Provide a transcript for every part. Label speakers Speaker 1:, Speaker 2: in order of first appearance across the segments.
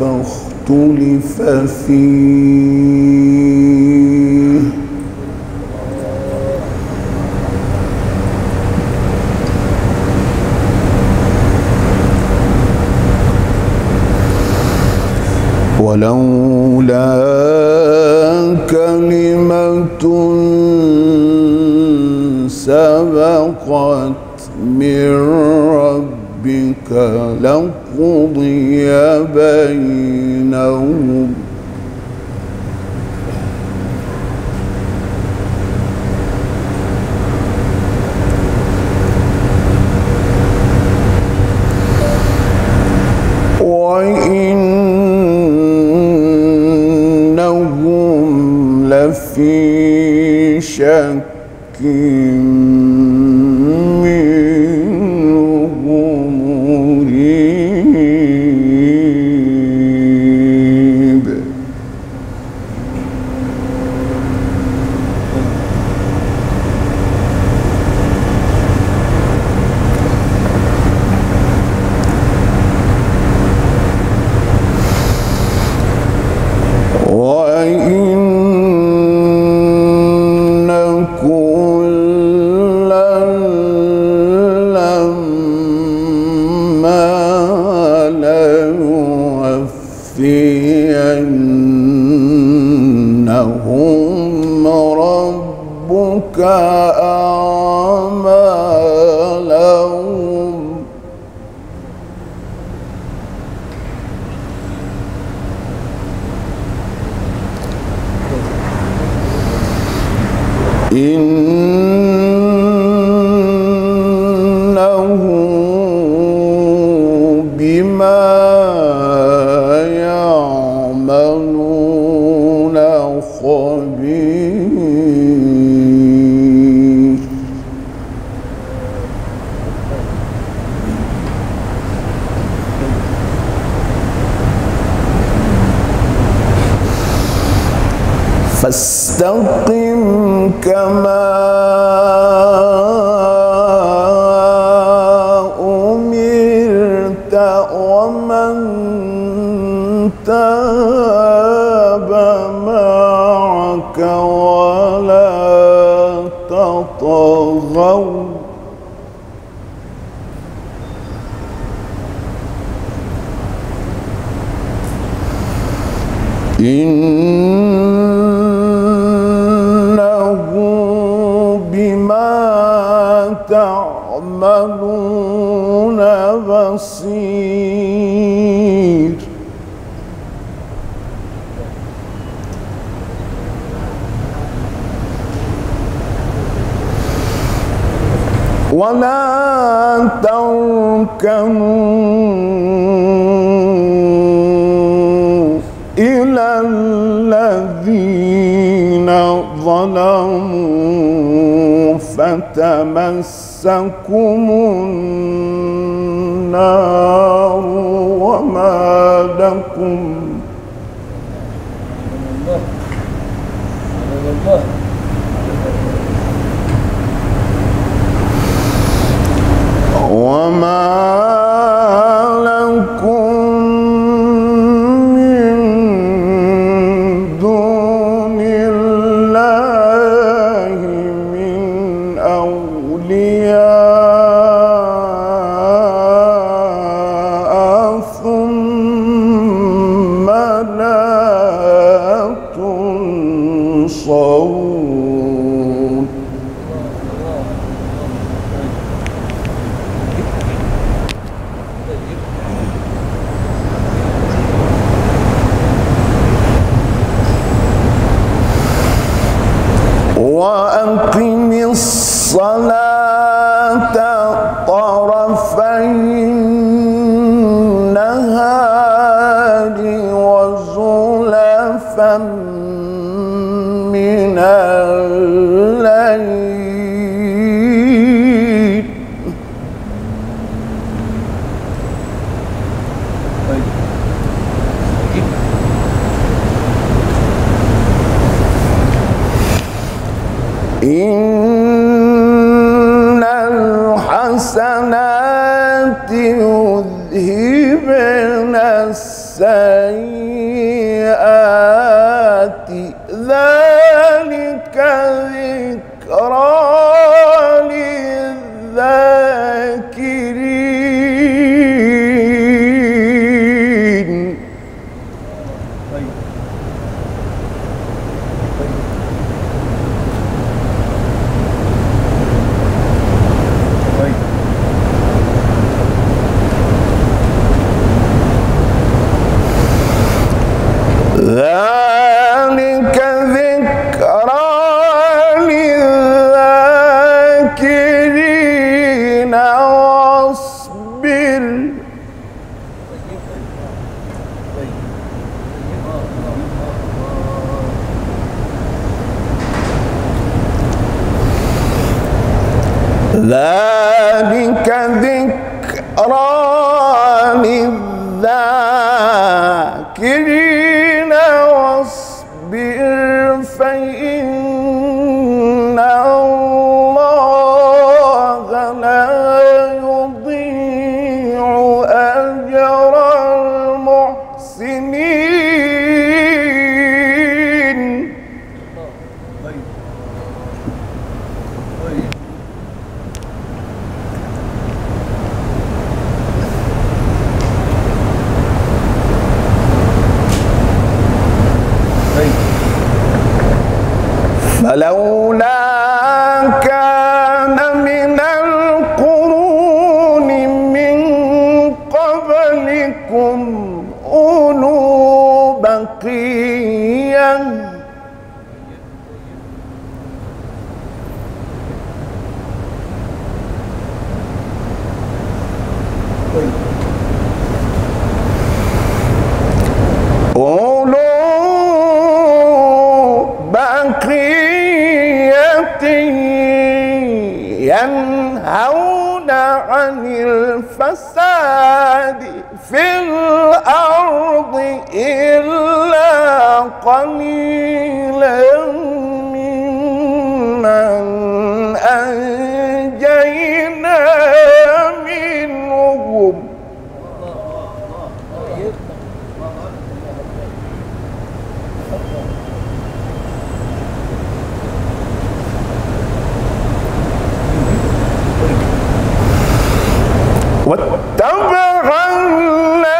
Speaker 1: فاختلف فيه. ولولا إن ولا تركنوا إلى الذين ظلموا فتمسكم النار. وما لكم وما in তারা a una. ينهون عن الفساد في الأرض إلا قليلاً. don't be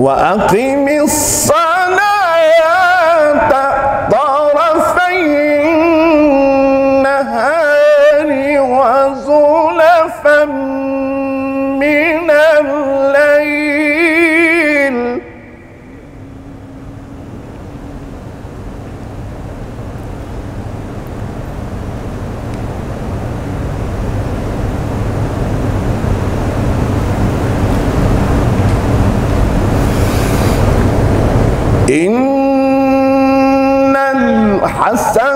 Speaker 1: وأقم الصلاة إن
Speaker 2: الحسن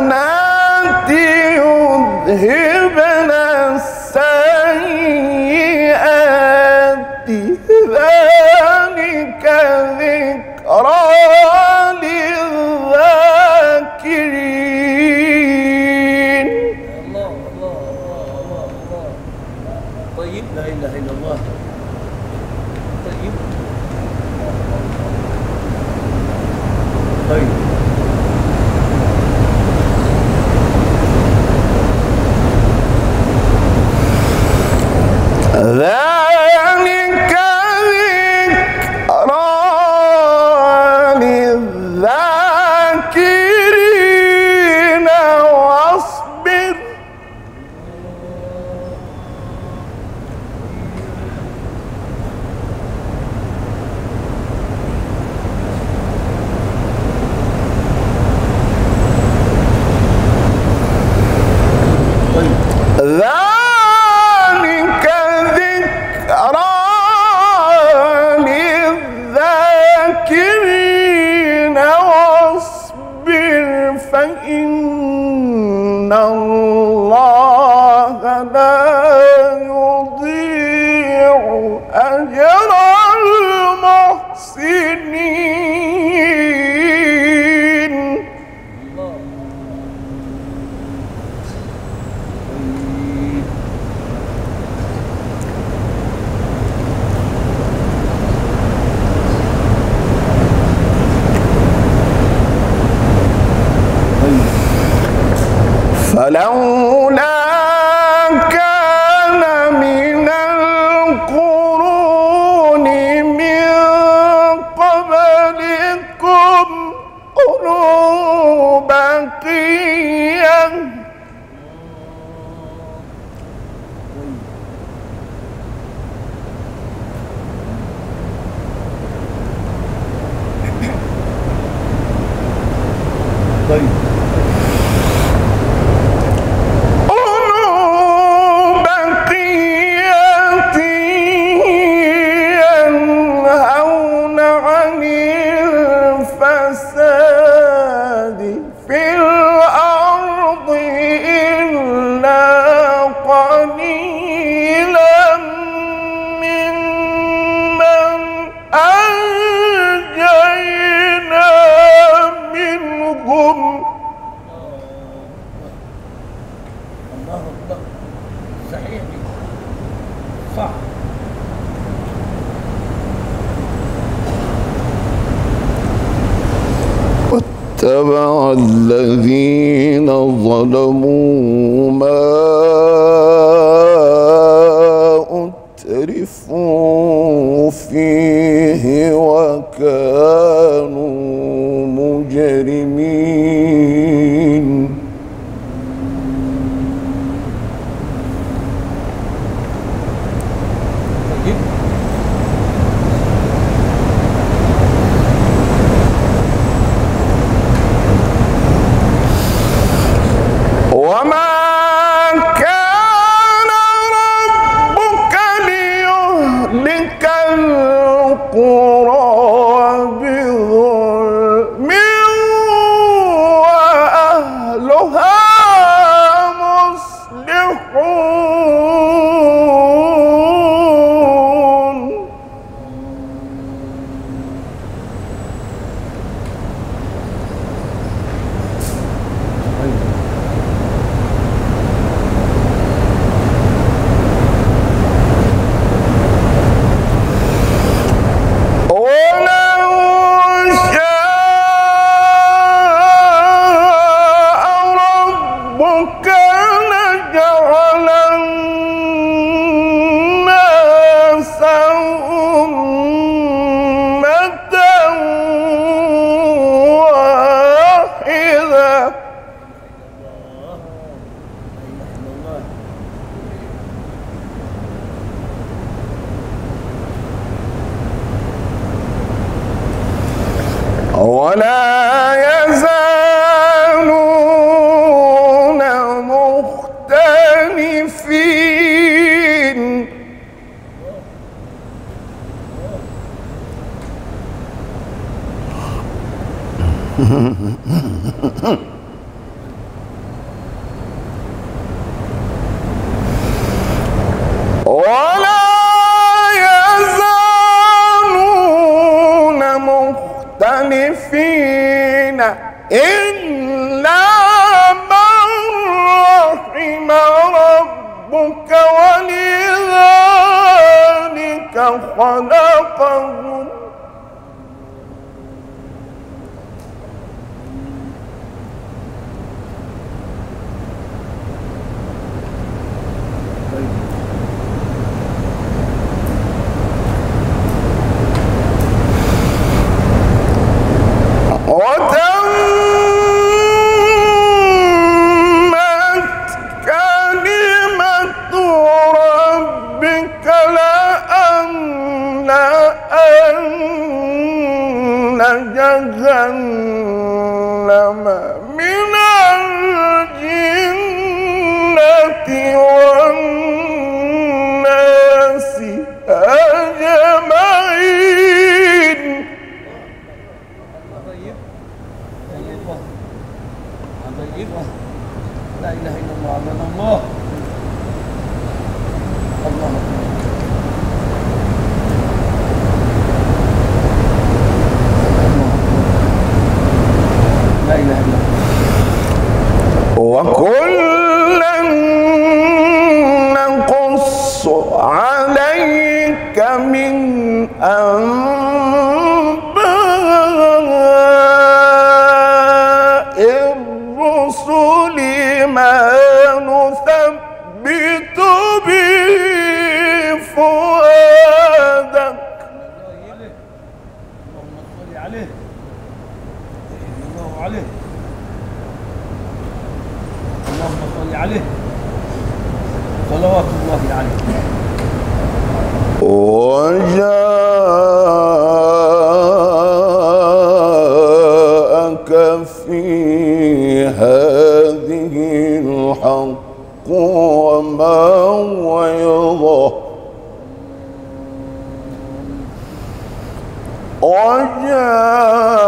Speaker 1: فلولا واتبع الذين ظلموا ولا
Speaker 2: اللهم صل عليه صلوات الله عليه
Speaker 1: وجاءك في هذه الحق وما ويضا وجاءك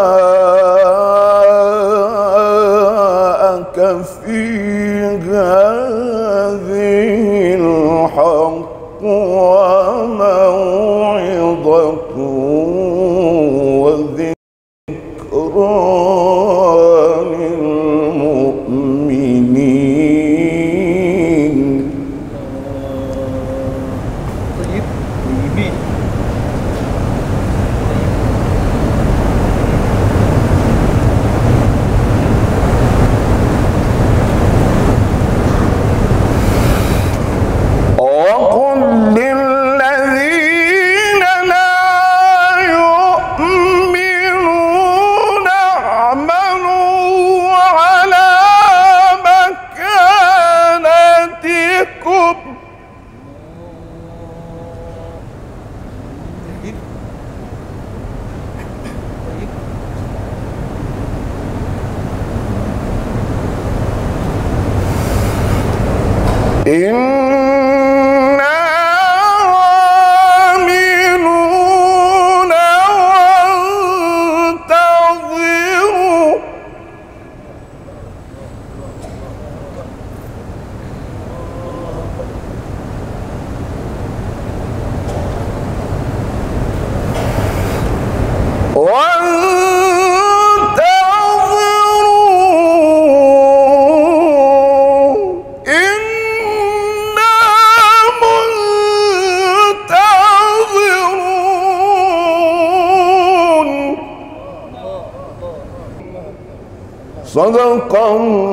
Speaker 1: قوم